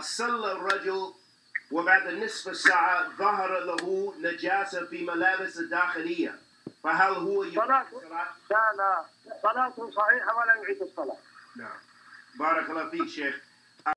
صلى الرجل وبعد نصف ساعة ظهر له نجاسة في ملابس الداخلية. فهل هو يعيد الصلاة؟ لا لا. صلاته صحيحة ولا يعيد الصلاة. نعم. بارك الله فيك شيخ.